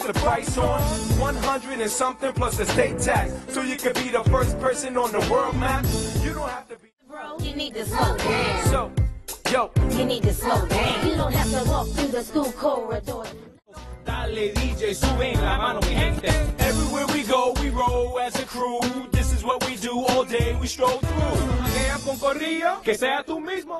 with the price on 100 and something plus the state tax. So you could be the first person on the world map. You don't have to be. Bro, you need to slow down. So, yo, You need to slow down. You don't have to walk through the school corridor. Dale DJ, sube la mano mi gente. everywhere we go, we roll as a crew. This is what we do all day, we stroll through. Con corrillo, que sea tú mismo.